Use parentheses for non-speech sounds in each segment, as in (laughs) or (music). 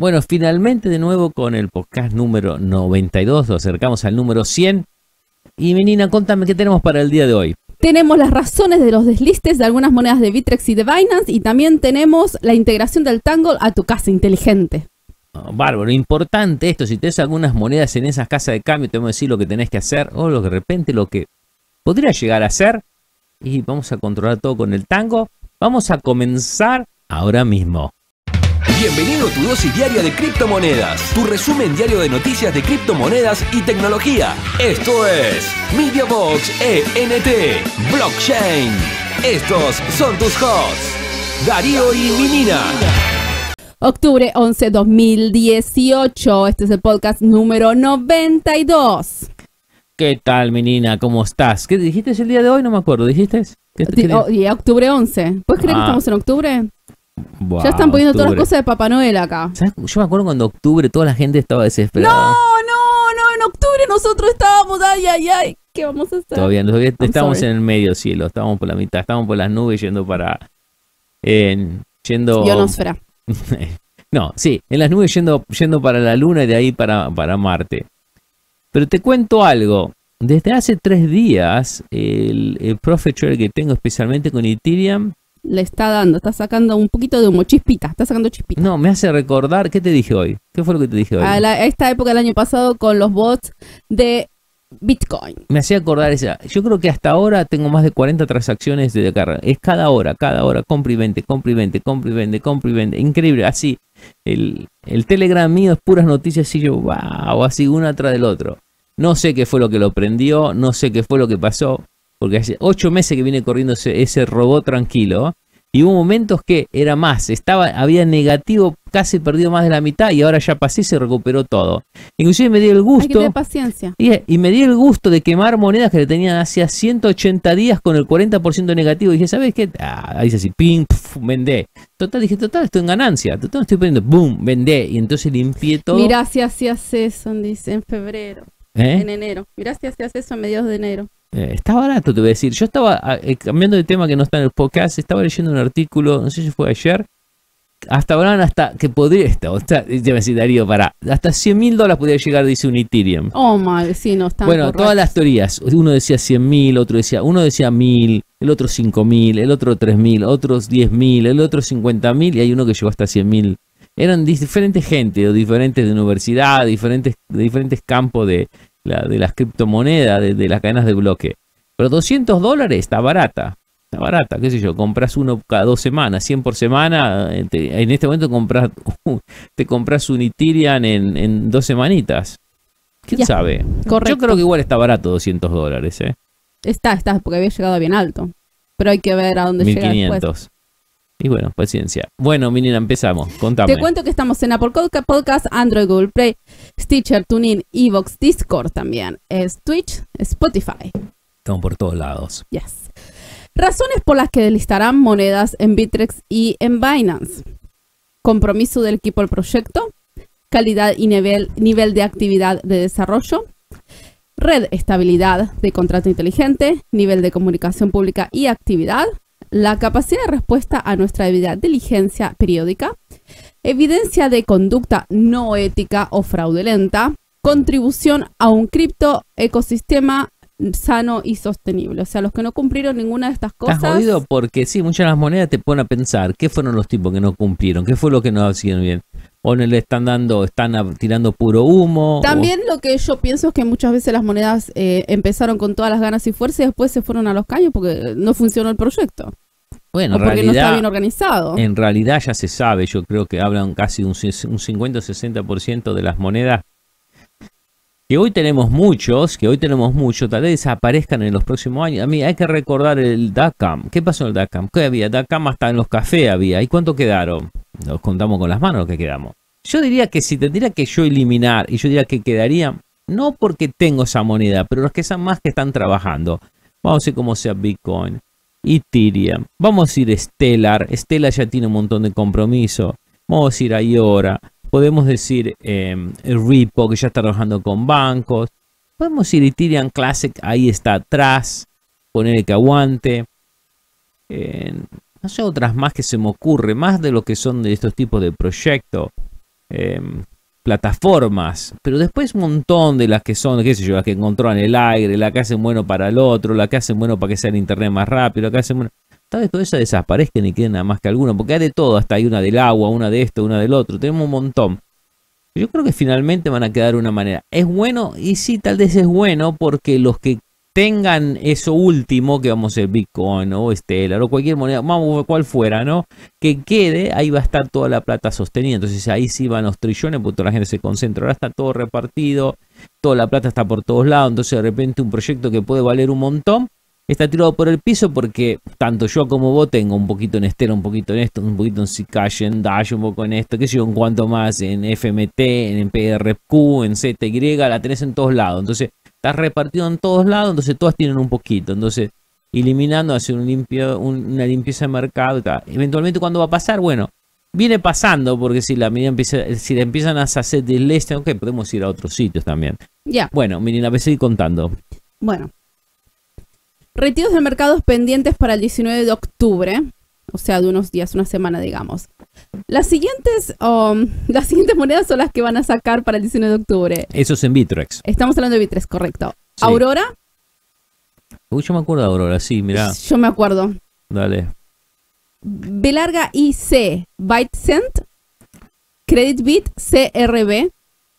Bueno, finalmente de nuevo con el podcast número 92, lo acercamos al número 100. Y menina, contame qué tenemos para el día de hoy. Tenemos las razones de los deslistes de algunas monedas de Bitrex y de Binance y también tenemos la integración del Tangle a tu casa inteligente. Oh, bárbaro, importante esto, si tienes algunas monedas en esas casas de cambio, te vamos a decir lo que tenés que hacer o lo que de repente lo que podría llegar a ser. Y vamos a controlar todo con el tango. Vamos a comenzar ahora mismo. Bienvenido a tu dosis diaria de criptomonedas, tu resumen diario de noticias de criptomonedas y tecnología. Esto es MediaBox ENT Blockchain. Estos son tus hosts, Darío y Minina. Octubre 11, 2018. Este es el podcast número 92. ¿Qué tal, menina? ¿Cómo estás? ¿Qué dijiste el día de hoy? No me acuerdo. ¿Dijiste? ¿Qué- qué día? Oh, y octubre 11. ¿Puedes creer que Ah. estamos en octubre? Ya están poniendo todas las cosas de Papá Noel acá. ¿Sabes? Yo me acuerdo cuando octubre toda la gente estaba No, desesperada. no, no, en octubre nosotros estábamos, ay, ay, ay, ¿qué vamos a hacer? Todavía, todavía estábamos sorry. en el medio cielo, estábamos por la mitad, estábamos por las nubes yendo para... en- yendo... Ionosfera. (laughs) no, sí, en las nubes yendo, yendo para la luna y de ahí para, para Marte. Pero te cuento algo. Desde hace tres días, el, el Trader que tengo especialmente con Ethereum, Le está dando, está sacando un poquito de humo, chispita, está sacando chispita. no, me hace recordar, ¿qué te dije hoy? ¿Qué fue lo que te dije hoy? A, la- a esta época del año pasado con los bots de Bitcoin. me hacía acordar esa. Yo creo que hasta ahora tengo más de 40 transacciones de carga. Es cada hora, cada hora, compra y vende, compra y vende, compra y vende, compra y vende. Increíble, así. El, el Telegram mío es puras noticias y yo, wow, así uno atrás del otro. No sé qué fue lo que lo prendió, no sé qué fue lo que pasó, porque hace ocho meses que viene corriendo ese, ese robot tranquilo. Y hubo momentos que era más, estaba, había negativo, casi perdido más de la mitad y ahora ya pasé y se recuperó todo. Inclusive me dio el Hay que gusto. tener paciencia. Y, y me di el gusto de quemar monedas que le tenían hacía 180 días con el 40% negativo. Y dije, ¿sabes qué? Ah, ahí dice así, ping, pf, vendé. Total, dije, total, estoy en ganancia. Total, estoy perdiendo, boom, vendé. Y entonces limpié todo. Mirá si hacías eso, dice, en febrero, ¿Eh? en enero. Mirá si hacías eso a mediados de enero. Eh, está barato, te voy a decir. Yo estaba, ah, eh, cambiando de tema que no está en el podcast, estaba leyendo un artículo, no sé si fue ayer. Hasta ahora, hasta que podría, está, ya me decía Darío, para, hasta 100 mil dólares podría llegar, dice un Ethereum. Oh, mal, sí, no está. Bueno, todas las teorías. Uno decía 100.000, otro decía, uno decía 1000, el otro 5000, el otro 3000, otros 10000, el otro 50000 y hay uno que llegó hasta 100.000. Eran dis- diferentes gente, o diferentes de universidad, diferentes, de diferentes campos de, la- de las criptomonedas, de, de las cadenas de bloque. Pero 200 dólares está barata. Está barata, qué sé yo, compras uno cada dos semanas, 100 por semana. eh, te- en este momento compras, (laughs) te compras un Ethereum en, en dos semanitas. ¿Quién Ya, sabe? correcto. Yo creo que igual está barato 200 dólares, ¿eh? Está, está, porque había llegado bien alto. Pero hay que ver a dónde llega después. 1500. Y bueno, paciencia. Bueno, menina, empezamos. Contame. Te cuento que estamos en Apple Podca- Podcast, Android, Google Play, Stitcher, TuneIn, Evox, Discord también. Es Twitch, Spotify. Estamos por todos lados. Yes. Razones por las que deslistarán monedas en Bitrex y en Binance. Compromiso del equipo del proyecto. Calidad y nivel, nivel de actividad de desarrollo. Red estabilidad de contrato inteligente. Nivel de comunicación pública y actividad. La capacidad de respuesta a nuestra debida diligencia periódica. Evidencia de conducta no ética o fraudulenta. Contribución a un cripto ecosistema sano y sostenible. O sea, los que no cumplieron ninguna de estas Estás cosas. jodido porque sí, muchas de las monedas te ponen a pensar qué fueron los tipos que no cumplieron, qué fue lo que no hicieron bien. O no le están dando, están tirando puro humo. o- También lo que yo pienso es que muchas veces las monedas eh, empezaron con todas las ganas y fuerza y después se fueron a los caños porque no funcionó el proyecto. bueno, o porque no está realidad, bien organizado. en realidad ya se sabe, yo creo que hablan casi un, un 50 o 60% de las monedas que hoy tenemos muchos, que hoy tenemos muchos, tal vez desaparezcan en los próximos años. A mí hay que recordar el DACAM. ¿Qué pasó en el DACAM? ¿Qué había? DACAM hasta en los cafés había. ¿Y cuánto quedaron? Los contamos con las manos lo que quedamos. Yo diría que si tendría que yo eliminar, y yo diría que quedaría, no porque tengo esa moneda, pero los que son más que están trabajando. Vamos a ver cómo sea Bitcoin, Ethereum, vamos a ir Stellar. Stellar ya tiene un montón de compromiso. Vamos a ir a Iora. Podemos decir eh, que ya está trabajando con bancos. Podemos ir Ethereum Classic, ahí está atrás. Ponerle que aguante. Eh, no sé, otras más que se me ocurre, más de lo que son de estos tipos de proyectos. eh, plataformas, pero después un montón de las que son, qué sé yo, las que controlan el aire, las que hacen bueno para el otro, las que hacen bueno para que sea el internet más rápido, las que hacen bueno... Tal vez todo eso desaparezca y quede nada más que alguno, porque hay de todo, hasta hay una del agua, una de esto, una del otro, tenemos un montón. Yo creo que finalmente van a quedar una manera. Es bueno, y sí, tal vez es bueno, porque los que tengan eso último, que vamos a ser Bitcoin o Stellar o cualquier moneda, vamos cual fuera, ¿no? Que quede, ahí va a estar toda la plata sostenida. Entonces ahí sí van los trillones, porque toda la gente se concentra. Ahora está todo repartido, toda la plata está por todos lados. Entonces de repente un proyecto que puede valer un montón está tirado por el piso porque tanto yo como vos tengo un poquito en Stellar, un poquito en esto, un poquito en Zcash, en Dash, un poco en esto, qué sé yo, en cuanto más, en FMT, en PRQ, en ZY, la tenés en todos lados. Entonces está repartido en todos lados, entonces todas tienen un poquito. Entonces, eliminando, hacer un limpio, una limpieza de mercado. Eventualmente, cuando va a pasar? Bueno, viene pasando, porque si la medida empieza, si la empiezan a hacer del este, ok, podemos ir a otros sitios también. Ya. Bueno, miren, a ver, seguir contando. Bueno. Retiros de mercados pendientes para el 19 de octubre, o sea, de unos días, una semana, digamos. Las siguientes, um, (laughs) las siguientes monedas son las que van a sacar para el 19 de octubre. Eso es en Bitrex. Estamos hablando de Bitrex, correcto. Sí. Aurora, Uy, yo me acuerdo de Aurora, sí, mirá, yo me acuerdo. dale. B larga IC, ByteCent, CreditBit, CRB.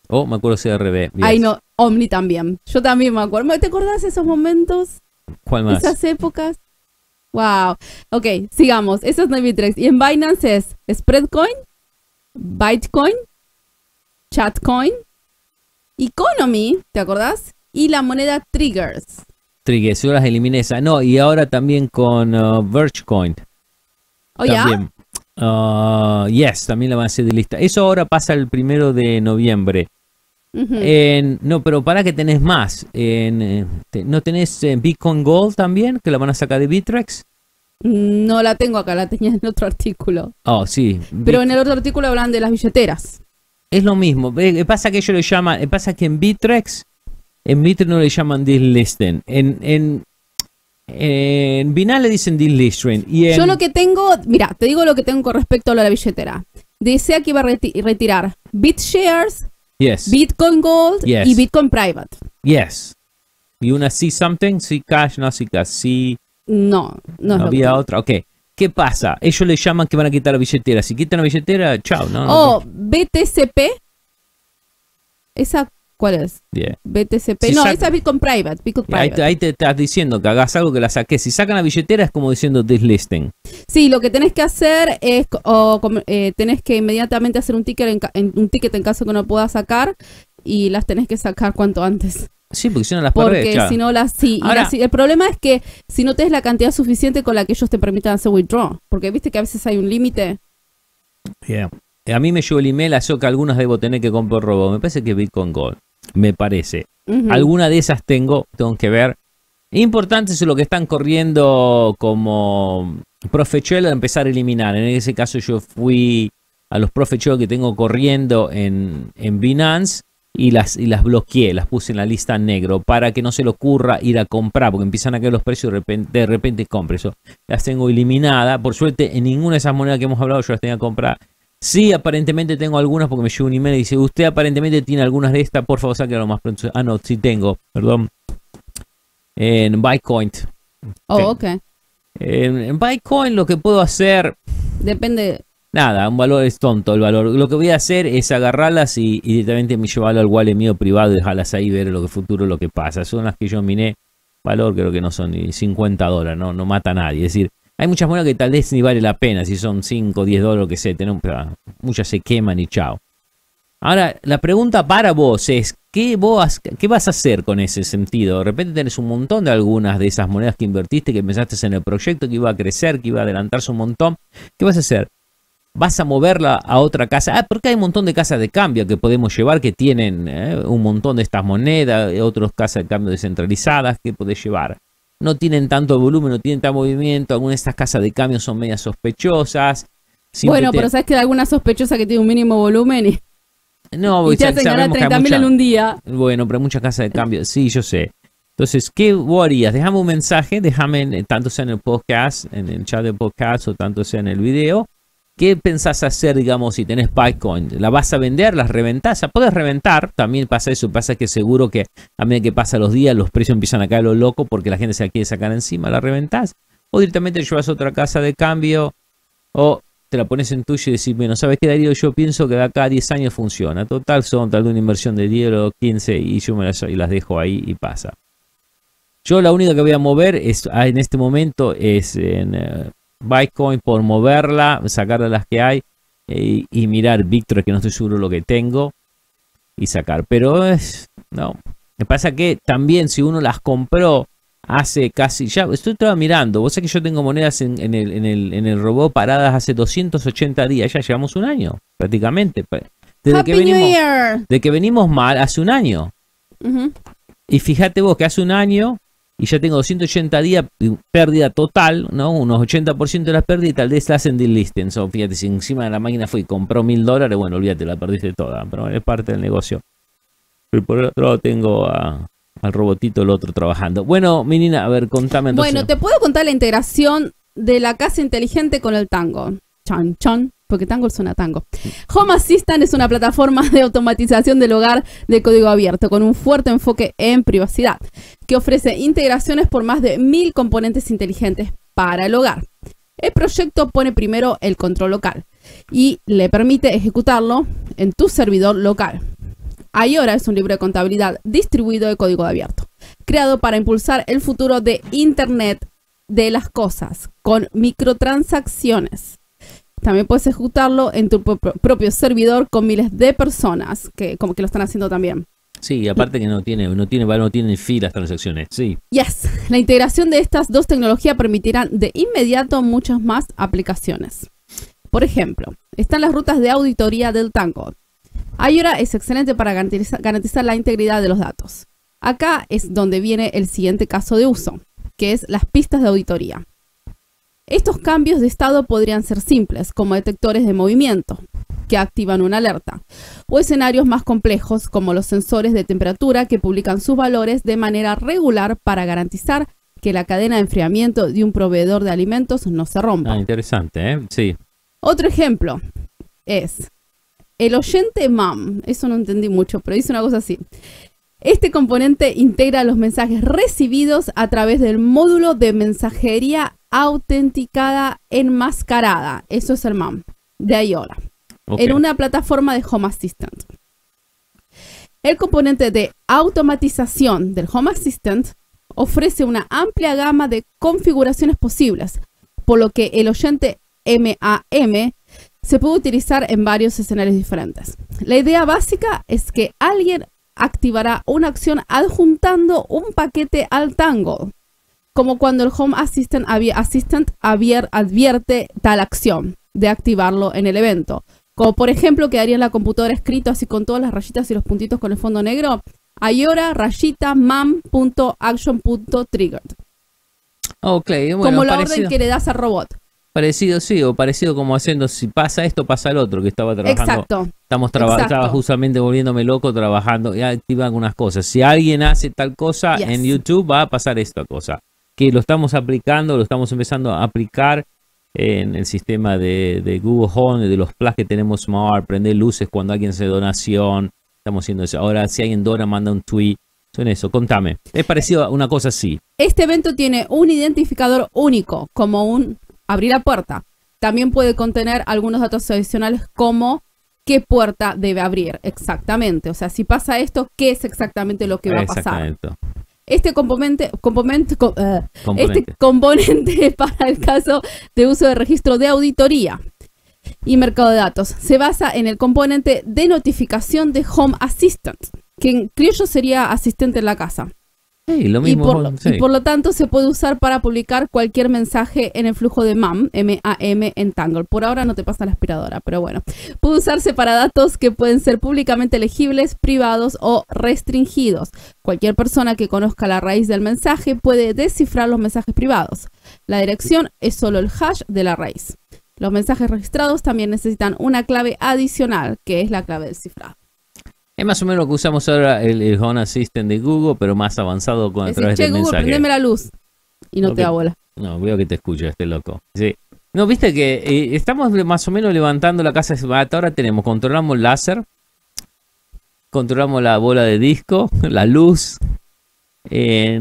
Oh, me acuerdo CRB. yes. Ay, no, Omni también. Yo también me acuerdo. ¿Te acordás de esos momentos? ¿Cuál más? Esas épocas. Wow. Ok, sigamos. Eso es Bitrex. Y en Binance es Spreadcoin, Bytecoin, Chatcoin, Economy, ¿te acordás? Y la moneda Triggers. Triggers, yo las eliminé esa. No, y ahora también con uh, Vergecoin. ¿O ya? También. Ah, yes, también la van a hacer de lista. Eso ahora pasa el primero de noviembre. No, pero para que tenés más. Eh, ¿No tenés eh, Bitcoin Gold también? Que la van a sacar de Bitrex. No la tengo acá, la tenía en otro artículo. Oh, sí. Pero en el otro artículo hablan de las billeteras. Es lo mismo. Ve, Pasa que ellos le llaman. eh, Pasa que en Bitrex. En Bitrex no le llaman delisting. En, en, en Binance le dicen delisting. Y en, Yo lo que tengo, mira, te digo lo que tengo con respecto a lo de la billetera. Decía que iba a reti- retirar BitShares, Yes. Bitcoin Gold Yes. y Bitcoin Private. yes. Y una C something. C cash, no C cash. C. No, no, No, había otra. Ok. ¿Qué pasa? Ellos le llaman que van a quitar la billetera. Si quitan la billetera, chao. No, no, Oh, BTCP. ¿Esa cuál es? Yeah. BTCP. Si no, esa es Bitcoin Private. Bitcoin Ahí, Private. te- ahí te estás diciendo que hagas algo que la saques. Si sacan la billetera es como diciendo dislisting. Sí, lo que tenés que hacer es, o, eh, tenés que inmediatamente hacer un ticket, en, un ticket en caso que no puedas sacar y las tenés que sacar cuanto antes. Sí, porque si no las Porque si no las, sí. Ahora- las- el problema es que si no tenés la cantidad suficiente con la que ellos te permitan hacer withdraw, porque viste que a veces hay un límite. Yeah. A mí me llegó el email, yo que algunas debo tener que comprar robo. Me parece que Bitcoin Gold. Me parece. Ujú. Alguna de esas tengo, tengo que ver. Importante es lo que están corriendo como Profechel a empezar a eliminar. En ese caso yo fui a los Profechel que tengo corriendo en, en Binance y las, y las bloqueé, las puse en la lista negro para que no se le ocurra ir a comprar, porque empiezan a caer los precios de repente, de repente compre eso. Las tengo eliminadas. Por suerte, en ninguna de esas monedas que hemos hablado yo las tenía que comprar. Sí, aparentemente tengo algunas porque me llegó un email y dice, usted aparentemente tiene algunas de estas, por favor sáquenlo más pronto. Ah, no, sí tengo, perdón. En Bitcoin. Oh, ok. En, en Bitcoin lo que puedo hacer, Depende. nada, un valor es tonto el valor. Lo que voy a hacer es agarrarlas y, y directamente me llevarlo al wallet mío privado y dejarlas ahí ver lo que futuro lo que pasa. Son las que yo miné. Valor creo que no son ni 50 dólares, no, no mata a nadie. Es decir, hay muchas monedas que tal vez ni vale la pena, si son 5, 10 dólares, que un- pero muchas se queman y chao. Ahora, la pregunta para vos es, ¿qué, vos, ¿qué vas a hacer con ese sentido? De repente tenés un montón de algunas de esas monedas que invertiste, que pensaste en el proyecto, que iba a crecer, que iba a adelantarse un montón. ¿Qué vas a hacer? ¿Vas a moverla a otra casa? Ah, porque hay un montón de casas de cambio que podemos llevar que tienen eh, un montón de estas monedas, eh, otras casas de cambio descentralizadas que podés llevar. No tienen tanto volumen, no tienen tanto movimiento. Algunas de estas casas de cambio son medias sospechosas. Siempre bueno, te- pero sabes que hay alguna sospechosa que tiene un mínimo volumen y, no, y te hacen ganar sabemos que hay 30 mil mucha- en un día. Bueno, pero hay muchas casas de cambio. Sí, yo sé. Entonces, ¿qué vos harías? Déjame un mensaje, déjame, en- tanto sea en el podcast, en el chat del podcast o tanto sea en el video. ¿Qué pensás hacer, digamos, si tenés Bitcoin? ¿La vas a vender? ¿Las reventás? O podés reventar, también pasa eso. Pasa que seguro que a medida que pasan los días, los precios empiezan a caer lo loco porque la gente se la quiere sacar encima. ¿La reventás? O directamente llevas a otra casa de cambio o te la pones en tuyo y decís, bueno, ¿sabes qué, Darío? Yo pienso que de acá a 10 años funciona. Total, son tal de una inversión de 10 o 15 y yo me las, y las dejo ahí y pasa. Yo la única que voy a mover es, en este momento es en eh, Bitcoin por moverla, sacar las que hay eh, y mirar Victor, que no estoy seguro lo que tengo, y sacar. Pero es, no. Me pasa que también si uno las compró hace casi, ya estoy mirando, vos sabés que yo tengo monedas en, el, en, el, en, el, robot paradas hace 280 días, ya llevamos un año prácticamente. Desde que venimos, De que venimos mal hace un año. Y fíjate vos que hace un año y ya tengo 280 días pérdida total, ¿no? Unos 80% de las pérdidas y tal vez hacen delisting. So, fíjate, si encima de la máquina fue y compró mil dólares, bueno, olvídate, la perdiste toda, pero es parte del negocio. Pero por el otro lado tengo al robotito el otro trabajando. Bueno, Menina, a ver, contame entonces. Bueno, te puedo contar la integración de la casa inteligente con el tango. Chan, chan porque Tango suena tango. Home Assistant es una plataforma de automatización del hogar de código abierto con un fuerte enfoque en privacidad, que ofrece integraciones por más de mil componentes inteligentes para el hogar. El proyecto pone primero el control local y le permite ejecutarlo en tu servidor local. Ayora es un libro de contabilidad distribuido de código abierto, creado para impulsar el futuro de Internet de las cosas con microtransacciones también puedes ejecutarlo en tu propio servidor con miles de personas que como que lo están haciendo también. Sí, aparte que no tiene, no tiene, no tiene fin las transacciones. Sí. Yes. La integración de estas dos tecnologías permitirán de inmediato muchas más aplicaciones. Por ejemplo, están las rutas de auditoría del Tango. Ayora es excelente para garantizar la integridad de los datos. Acá es donde viene el siguiente caso de uso, que es las pistas de auditoría. Estos cambios de estado podrían ser simples, como detectores de movimiento, que activan una alerta, o escenarios más complejos, como los sensores de temperatura que publican sus valores de manera regular para garantizar que la cadena de enfriamiento de un proveedor de alimentos no se rompa. Ah, interesante, ¿eh? Sí. Otro ejemplo es el oyente MAM. Eso no entendí mucho, pero dice una cosa así. Este componente integra los mensajes recibidos a través del módulo de mensajería autenticada enmascarada. Eso es el MAM de IOLA. En una plataforma de Home Assistant. El componente de automatización del Home Assistant ofrece una amplia gama de configuraciones posibles, por lo que el oyente MAM se puede utilizar en varios escenarios diferentes. La idea básica es que alguien activará una acción adjuntando un paquete al Tango como cuando el Home Assistant, Assistant advierte tal acción de activarlo en el evento. Como por ejemplo quedaría en la computadora escrito así con todas las rayitas y los puntitos con el fondo negro. Ayora rayita mam.action.triggered. Ok, bueno, Como la orden que le das al robot. Parecido, sí, o parecido como haciendo, si pasa esto, pasa el otro, que estaba trabajando. Exacto. Estamos trabajando justamente volviéndome loco trabajando y activa algunas cosas. Si alguien hace tal cosa en YouTube, va a pasar esta cosa que lo estamos aplicando, lo estamos empezando a aplicar en el sistema de, Google Home, de los plus que tenemos Smart, prender luces cuando alguien hace donación. Estamos haciendo eso. Ahora, si alguien dona, manda un tweet. Son eso, contame. Es parecido a una cosa así. Este evento tiene un identificador único, como un abrir la puerta. También puede contener algunos datos adicionales como qué puerta debe abrir exactamente. O sea, si pasa esto, ¿qué es exactamente lo que va a pasar? Este componente, componente, eh, este componente. (laughs) para el caso de uso de registro de auditoría y mercado de datos. Se basa en el componente de notificación de Home Assistant, que en criollo sería asistente en la casa y, por, lo tanto se puede usar para publicar cualquier mensaje en el flujo de MAM, M-A-M en Tangle. Por ahora no te pasa la aspiradora, pero bueno. Puede usarse para datos que pueden ser públicamente legibles, privados o restringidos. Cualquier persona que conozca la raíz del mensaje puede descifrar los mensajes privados. La dirección es solo el hash de la raíz. Los mensajes registrados también necesitan una clave adicional, que es la clave del cifrado. Es más o menos lo que usamos ahora el, Home Assistant de Google, pero más avanzado con a través che, del Google, mensaje. prendeme la luz. Y no te da bola. No, veo que te escucha este loco. Sí. No, viste que eh, estamos más o menos levantando la casa. Hasta ahora tenemos, controlamos el láser, controlamos la bola de disco, (laughs) la luz. ¿Qué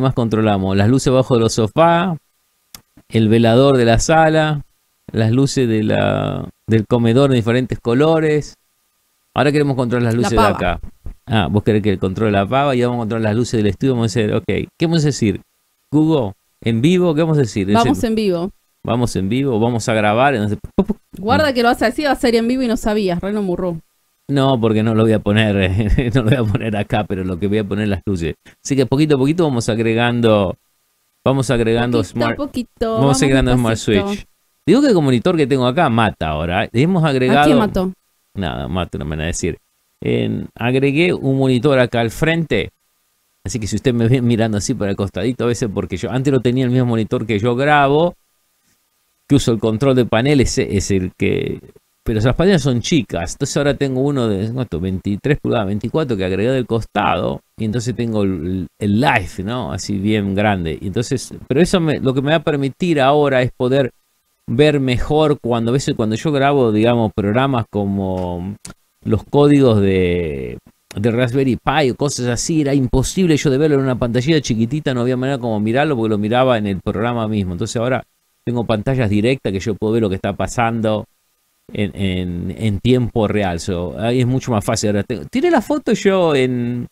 más controlamos? Las luces bajo de los sofás, el velador de la sala, las luces de la, del comedor de diferentes colores. Ahora queremos controlar las La luces de acá. Ah, vos querés que controle la pava y vamos a controlar las luces del estudio. Vamos a decir, ok, ¿qué vamos a decir? Google, ¿en vivo? ¿Qué vamos a decir? Vamos en vivo. vamos en vivo, vamos a grabar. entonces, Guarda que lo vas a decir, va a ser en vivo y no sabías, Reno Murru. No, porque no lo voy a poner, (laughs) no lo voy a poner acá, pero lo que voy a poner las luces. Así que poquito a poquito vamos agregando, vamos agregando Poquito smart, poquito. vamos agregando smart switch. Digo que el monitor que tengo acá mata ahora. ¿eh? Hemos agregado. ¿A quién mató? Nada, mata no me van a decir. Agregué un monitor acá al frente. Así que si usted me ve mirando así para el costadito, a veces porque yo antes no tenía el mismo monitor que yo grabo, que uso el control de panel, ese es el que. Pero las pantallas son chicas. Entonces ahora tengo uno de ¿cuánto? 23 pulgadas, 24 que agregué del costado. Y entonces tengo el, el live, ¿no? Así bien grande. Entonces, pero eso lo que me va a permitir ahora es poder ver mejor cuando veces cuando yo grabo, digamos, programas como los códigos de, de Raspberry Pi o cosas así, era imposible yo de verlo en una pantallita chiquitita, no había manera como mirarlo porque lo miraba en el programa mismo. Entonces ahora tengo pantallas directas que yo puedo ver lo que está pasando en, en- en tiempo real. So, ahí es mucho más fácil. Ahora tengo- tiré la foto yo en,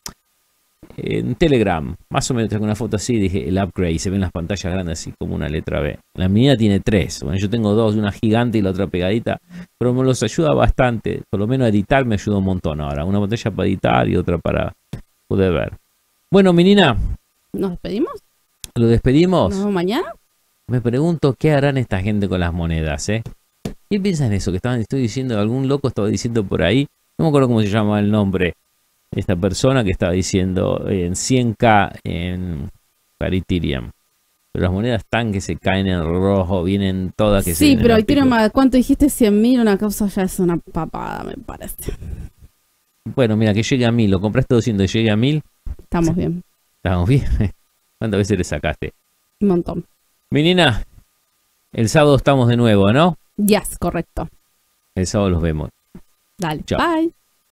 en Telegram, más o menos tengo una foto así, dije el upgrade, y se ven las pantallas grandes así como una letra B. La mía tiene tres, bueno, yo tengo dos, una gigante y la otra pegadita, pero me los ayuda bastante, por lo menos a editar me ayuda un montón ahora, una pantalla para editar y otra para poder ver. Bueno, menina, ¿Nos despedimos? lo despedimos. ¿Nos vemos mañana? Me pregunto qué harán esta gente con las monedas, ¿eh? ¿Qué piensan eso? Que estaban, estoy diciendo, algún loco estaba diciendo por ahí, no me acuerdo cómo se llama el nombre, esta persona que estaba diciendo en 100k en Paritirium. Pero las monedas están que se caen en rojo, vienen todas que se Sí, vienen pero más. ¿Cuánto dijiste? 100.000, una causa ya es una papada, me parece. Bueno, mira, que llegue a 1000, lo compraste 200 y llegue a 1000, Estamos bien. estamos bien. (laughs) ¿Cuántas veces le sacaste? Un montón. Menina, el sábado estamos de nuevo, ¿no? Yes, correcto. El sábado los vemos. Dale. Chao. Bye.